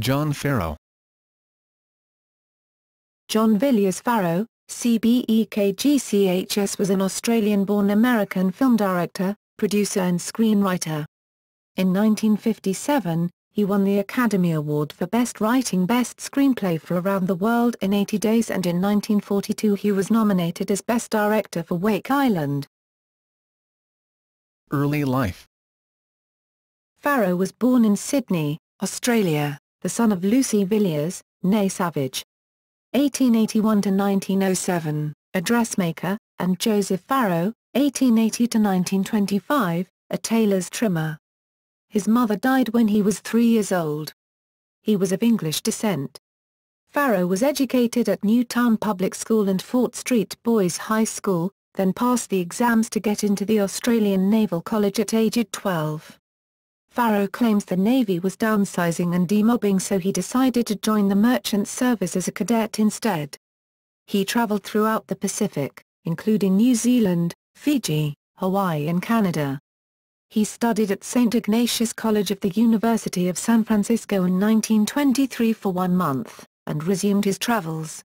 John Farrow John Villiers Farrow, CBEKGCHS was an Australian-born American film director, producer and screenwriter. In 1957, he won the Academy Award for Best Writing Best Screenplay for Around the World in 80 Days and in 1942 he was nominated as Best Director for Wake Island. Early life Farrow was born in Sydney, Australia, the son of Lucy Villiers, née Savage. 1881-1907, a dressmaker, and Joseph Farrow, 1880-1925, a tailor's trimmer. His mother died when he was three years old. He was of English descent. Farrow was educated at Newtown Public School and Fort Street Boys High School, then passed the exams to get into the Australian Naval College at age 12. Farrow claims the Navy was downsizing and demobbing so he decided to join the merchant service as a cadet instead. He travelled throughout the Pacific, including New Zealand, Fiji, Hawaii and Canada. He studied at St. Ignatius College of the University of San Francisco in 1923 for one month, and resumed his travels.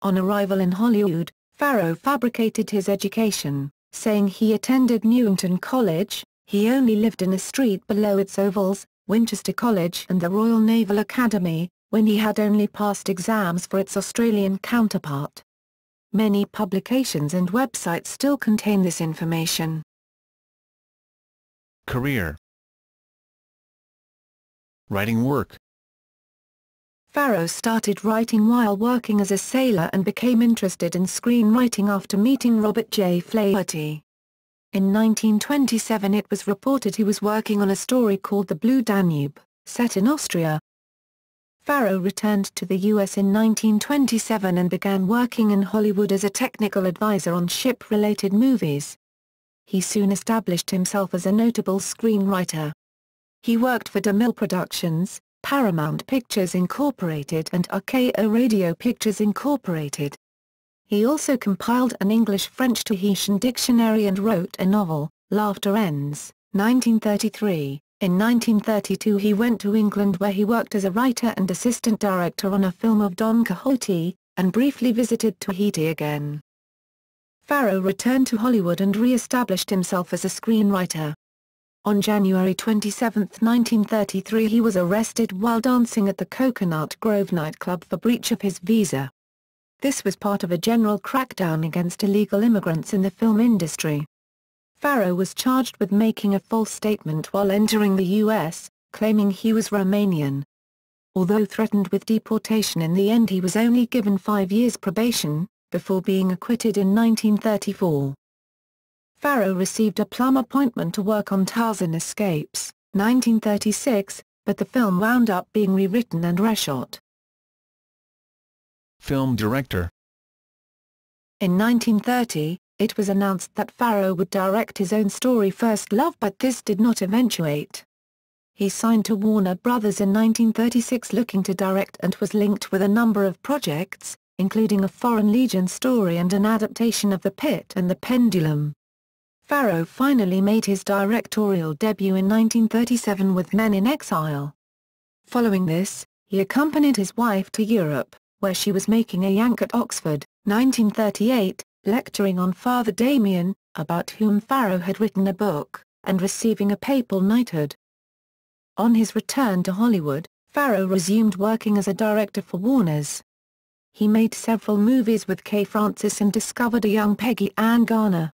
On arrival in Hollywood, Farrow fabricated his education, saying he attended Newington College, he only lived in a street below its ovals, Winchester College and the Royal Naval Academy, when he had only passed exams for its Australian counterpart. Many publications and websites still contain this information. Career Writing work Farrow started writing while working as a sailor and became interested in screenwriting after meeting Robert J. Flaherty. In 1927 it was reported he was working on a story called The Blue Danube, set in Austria. Farrow returned to the U.S. in 1927 and began working in Hollywood as a technical advisor on ship-related movies he soon established himself as a notable screenwriter. He worked for DeMille Productions, Paramount Pictures Incorporated and RKO Radio Pictures Incorporated. He also compiled an English-French Tahitian dictionary and wrote a novel, Laughter Ends, 1933. In 1932 he went to England where he worked as a writer and assistant director on a film of Don Quixote, and briefly visited Tahiti again. Farrow returned to Hollywood and re-established himself as a screenwriter. On January 27, 1933 he was arrested while dancing at the Coconut Grove nightclub for breach of his visa. This was part of a general crackdown against illegal immigrants in the film industry. Farrow was charged with making a false statement while entering the U.S., claiming he was Romanian. Although threatened with deportation in the end he was only given five years probation, before being acquitted in 1934. Farrow received a plum appointment to work on Tarzan Escapes, 1936, but the film wound up being rewritten and reshot. Film director In 1930, it was announced that Farrow would direct his own story First Love but this did not eventuate. He signed to Warner Brothers in 1936 looking to direct and was linked with a number of projects, including a Foreign Legion story and an adaptation of The Pit and the Pendulum. Farrow finally made his directorial debut in 1937 with Men in Exile. Following this, he accompanied his wife to Europe, where she was making a Yank at Oxford, 1938, lecturing on Father Damien, about whom Farrow had written a book, and receiving a papal knighthood. On his return to Hollywood, Farrow resumed working as a director for Warner's. He made several movies with Kay Francis and discovered a young Peggy Ann Garner.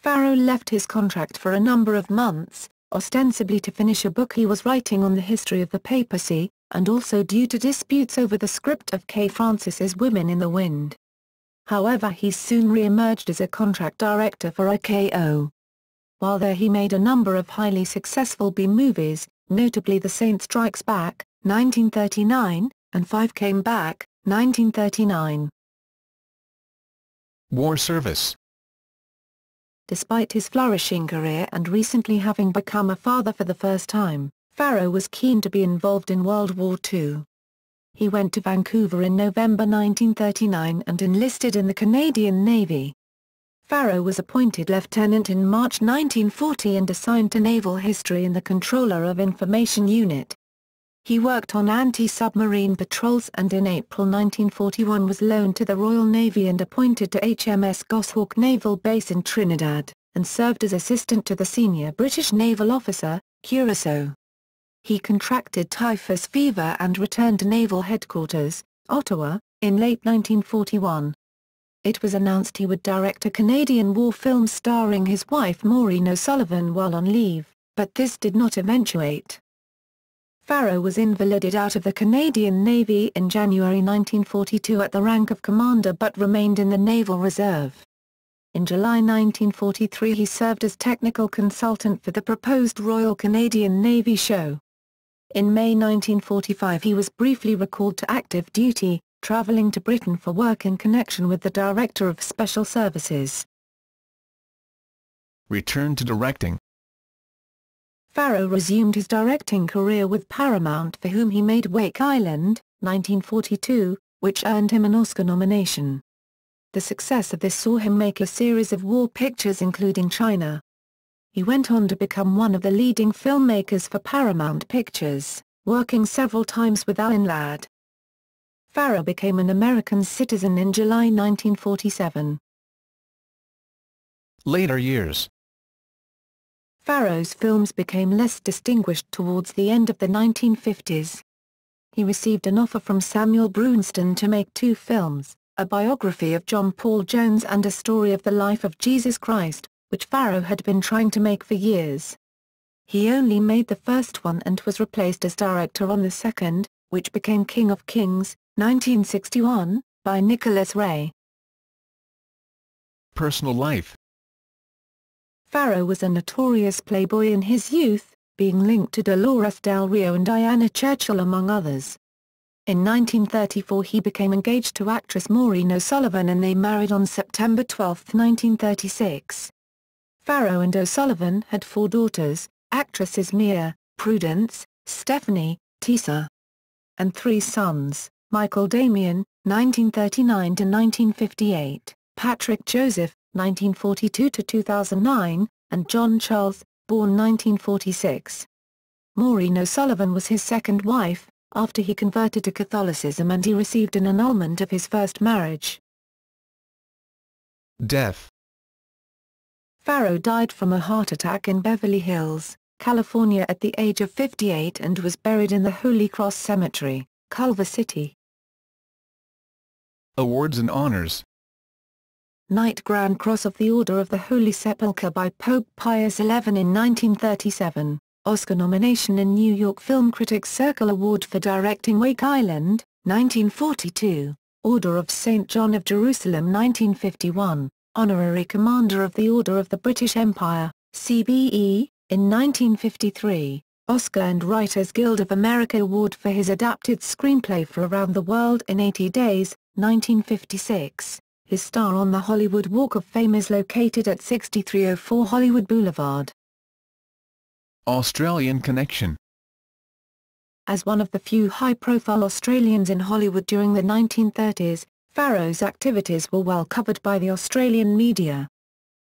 Farrow left his contract for a number of months, ostensibly to finish a book he was writing on the history of the papacy, and also due to disputes over the script of Kay Francis's Women in the Wind. However he soon re-emerged as a contract director for RKO. While there he made a number of highly successful B-movies, notably The Saint Strikes Back, 1939, and Five Came Back, 1939. War service Despite his flourishing career and recently having become a father for the first time, Farrow was keen to be involved in World War II. He went to Vancouver in November 1939 and enlisted in the Canadian Navy. Farrow was appointed lieutenant in March 1940 and assigned to Naval History in the Controller of Information Unit. He worked on anti-submarine patrols and in April 1941 was loaned to the Royal Navy and appointed to HMS Goshawk Naval Base in Trinidad, and served as assistant to the senior British naval officer, Curaçao. He contracted typhus fever and returned to Naval Headquarters, Ottawa, in late 1941. It was announced he would direct a Canadian war film starring his wife Maureen O'Sullivan while on leave, but this did not eventuate. Farrow was invalided out of the Canadian Navy in January 1942 at the rank of commander but remained in the Naval Reserve. In July 1943 he served as technical consultant for the proposed Royal Canadian Navy show. In May 1945 he was briefly recalled to active duty, travelling to Britain for work in connection with the Director of Special Services. Return to directing. Farrow resumed his directing career with Paramount for whom he made Wake Island, 1942, which earned him an Oscar nomination. The success of this saw him make a series of war pictures including China. He went on to become one of the leading filmmakers for Paramount Pictures, working several times with Alan Ladd. Farrow became an American citizen in July 1947. Later years. Farrow's films became less distinguished towards the end of the 1950s. He received an offer from Samuel Bronston to make two films, a biography of John Paul Jones and a story of the life of Jesus Christ, which Farrow had been trying to make for years. He only made the first one and was replaced as director on the second, which became King of Kings, 1961, by Nicholas Ray. Personal life Farrow was a notorious playboy in his youth, being linked to Dolores Del Rio and Diana Churchill among others. In 1934 he became engaged to actress Maureen O'Sullivan and they married on September 12, 1936. Farrow and O'Sullivan had four daughters, actresses Mia, Prudence, Stephanie, Tisa, and three sons, Michael Damian, 1939-1958, Patrick Joseph, 1942-2009, and John Charles, born 1946. Maureen O'Sullivan was his second wife, after he converted to Catholicism and he received an annulment of his first marriage. Death Farrow died from a heart attack in Beverly Hills, California at the age of 58 and was buried in the Holy Cross Cemetery, Culver City. Awards and honors Knight Grand Cross of the Order of the Holy Sepulchre by Pope Pius XI in 1937, Oscar nomination in New York Film Critics Circle Award for directing Wake Island, 1942, Order of St. John of Jerusalem 1951, Honorary Commander of the Order of the British Empire, CBE, in 1953, Oscar and Writers Guild of America Award for his adapted screenplay for Around the World in 80 Days, 1956. His star on the Hollywood Walk of Fame is located at 6304 Hollywood Boulevard. Australian connection As one of the few high-profile Australians in Hollywood during the 1930s, Farrow's activities were well covered by the Australian media.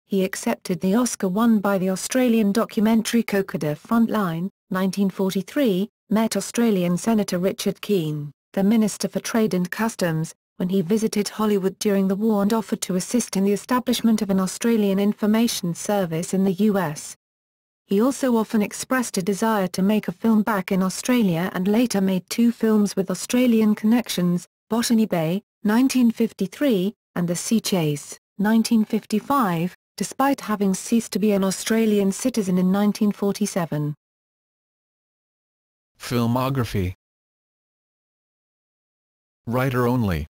He accepted the Oscar won by the Australian documentary Kokoda Frontline, 1943, met Australian Senator Richard Keane, the Minister for Trade and Customs, when he visited Hollywood during the war and offered to assist in the establishment of an Australian information service in the U.S. He also often expressed a desire to make a film back in Australia and later made two films with Australian connections, Botany Bay, 1953, and The Sea Chase, 1955, despite having ceased to be an Australian citizen in 1947. Filmography. Writer only.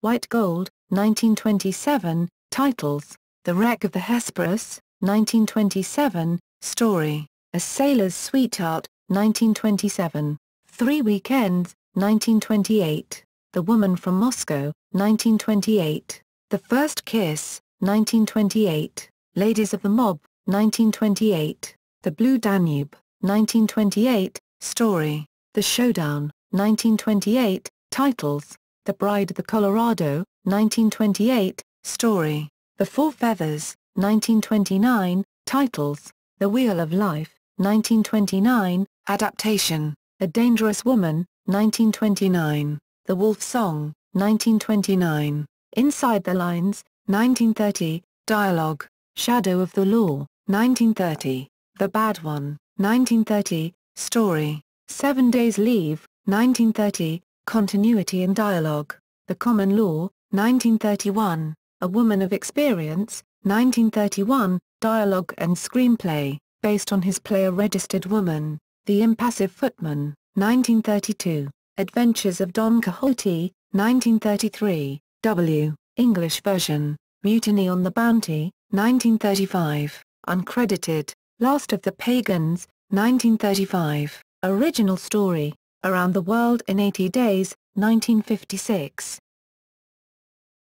White Gold, 1927, titles, The Wreck of the Hesperus, 1927, Story, A Sailor's Sweetheart, 1927, Three Weekends, 1928, The Woman from Moscow, 1928, The First Kiss, 1928, Ladies of the Mob, 1928, The Blue Danube, 1928, Story, The Showdown, 1928, titles, the Bride of the Colorado, 1928, Story, The Four Feathers, 1929, Titles, The Wheel of Life, 1929, Adaptation, A Dangerous Woman, 1929, The Wolf Song, 1929, Inside the Lines, 1930, Dialogue, Shadow of the Law, 1930, The Bad One, 1930, Story, Seven Days Leave, 1930, Continuity and Dialogue, The Common Law, 1931, A Woman of Experience, 1931, Dialogue and Screenplay, based on his play A Registered Woman, The Impassive Footman, 1932, Adventures of Don Quixote, 1933, W. English version, Mutiny on the Bounty, 1935, uncredited, Last of the Pagans, 1935, original story, Around the World in 80 Days, 1956.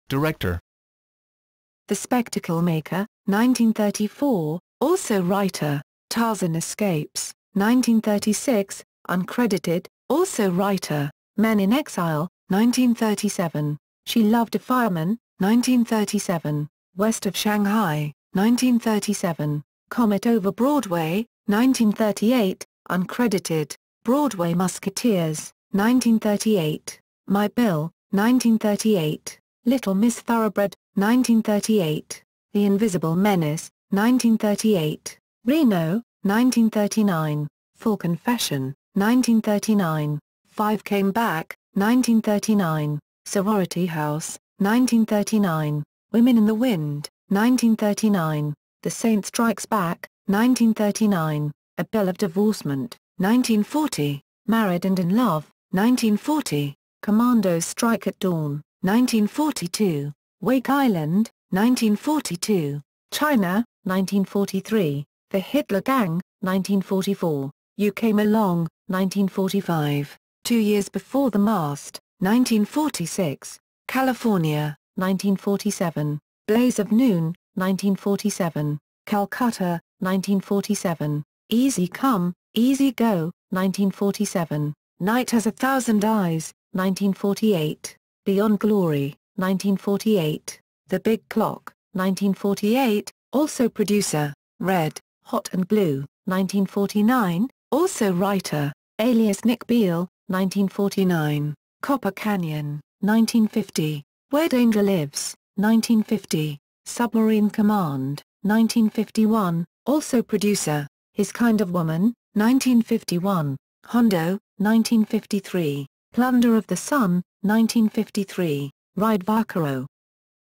Director The Spectacle Maker, 1934, also writer, Tarzan Escapes, 1936, uncredited, also writer, Men in Exile, 1937, She Loved a Fireman, 1937, West of Shanghai, 1937, Comet Over Broadway, 1938, uncredited, Broadway Musketeers, 1938, My Bill, 1938, Little Miss Thoroughbred, 1938, The Invisible Menace, 1938, Reno, 1939, Full Confession, 1939, Five Came Back, 1939, Sorority House, 1939, Women in the Wind, 1939, The Saint Strikes Back, 1939, A Bill of Divorcement, 1940, Married and in Love, 1940, Commandos Strike at Dawn, 1942, Wake Island, 1942, China, 1943, The Hitler Gang, 1944, You Came Along, 1945, Two Years Before the Mast, 1946, California, 1947, Blaze of Noon, 1947, Calcutta, 1947, Easy Come, Easy Go, 1947, Night Has a Thousand Eyes, 1948, Beyond Glory, 1948, The Big Clock, 1948, also producer, Red, Hot and Blue, 1949, also writer, alias Nick Beale, 1949, Copper Canyon, 1950, Where Danger Lives, 1950, Submarine Command, 1951, also producer, His Kind of Woman, 1951, Hondo, 1953, Plunder of the Sun, 1953, Ride Vaquero.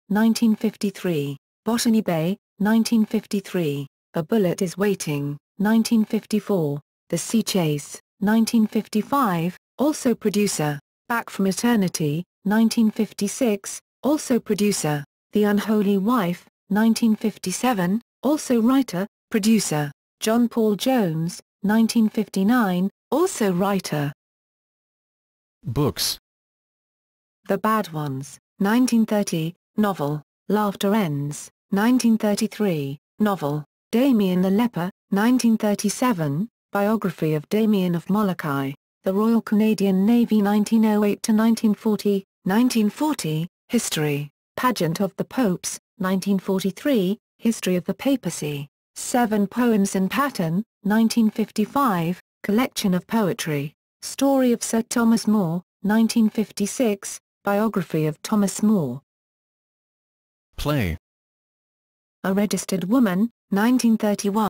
1953, Botany Bay, 1953, A Bullet is Waiting, 1954, The Sea Chase, 1955, also producer, Back from Eternity, 1956, also producer, The Unholy Wife, 1957, also writer, producer, John Paul Jones, 1959, also writer. Books. The Bad Ones, 1930, novel, Laughter Ends, 1933, novel, Damien the Leper, 1937, biography of Damien of Molokai, The Royal Canadian Navy 1908-1940, 1940, history, Pageant of the Popes, 1943, history of the papacy, Seven Poems in Pattern, 1955, collection of poetry, story of Sir Thomas More, 1956, biography of Thomas More. Play A Registered Woman, 1931.